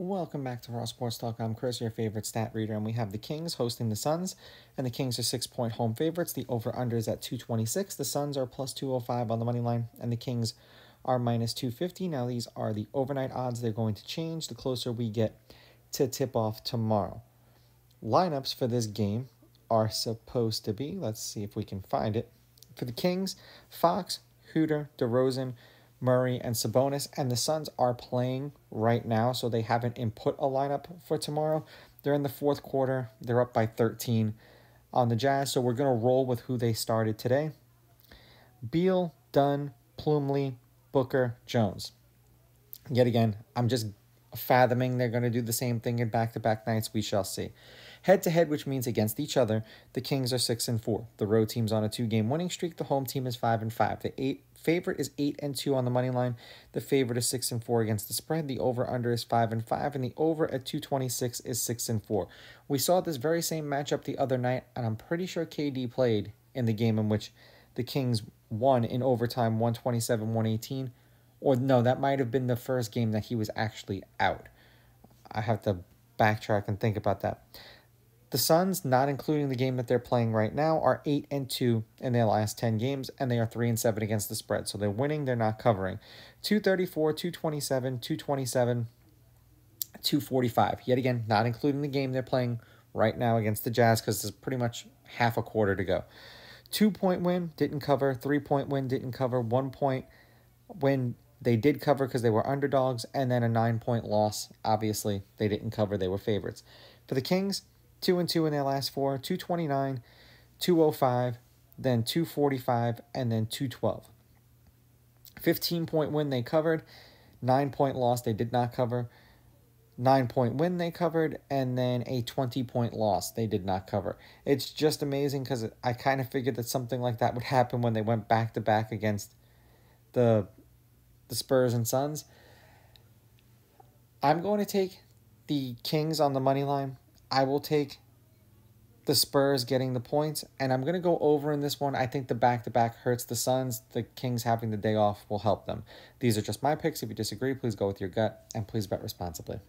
Welcome back to Raw Sports Talk. I'm Chris, your favorite stat reader, and we have the Kings hosting the Suns, and the Kings are six point home favorites. The over under is at 226. The Suns are plus 205 on the money line, and the Kings are minus 250. Now, these are the overnight odds. They're going to change the closer we get to tip off tomorrow. Lineups for this game are supposed to be, let's see if we can find it. For the Kings, Fox, Huerter, DeRozan, Murray, and Sabonis, and the Suns are playing right now, so they haven't input a lineup for tomorrow. They're in the fourth quarter. They're up by 13 on the Jazz, so we're going to roll with who they started today. Beal, Dunn, Plumlee, Booker, Jones. Yet again, I'm just fathoming they're going to do the same thing in back-to-back nights. We shall see. Head to head, which means against each other, the Kings are six and four. The road team's on a two-game winning streak. The home team is five and five. The eight favorite is eight and two on the money line. The favorite is six and four against the spread. The over/under is five and five, and the over at two twenty-six is six and four. We saw this very same matchup the other night, and I'm pretty sure KD played in the game in which the Kings won in overtime, one twenty-seven, one eighteen. Or no, that might have been the first game that he was actually out. I have to backtrack and think about that. The Suns, not including the game that they're playing right now, are 8 and 2 in their last 10 games, and they are 3 and 7 against the spread. So they're winning, they're not covering. 234, 227, 227, 245. Yet again, not including the game they're playing right now against the Jazz because there's pretty much half a quarter to go. Two point win, didn't cover. Three point win, didn't cover. One point win, they did cover because they were underdogs. And then a nine point loss. Obviously, they didn't cover, they were favorites. For the Kings, two and two in their last four 229 205 then 245 and then 212 15 point win they covered 9 point loss they did not cover 9 point win they covered and then a 20 point loss they did not cover it's just amazing because i kind of figured that something like that would happen when they went back to back against the the spurs and suns i'm going to take the kings on the money line I will take the Spurs getting the points, and I'm going to go over in this one. I think the back to back hurts the Suns. The Kings having the day off will help them. These are just my picks. If you disagree, please go with your gut, and please bet responsibly.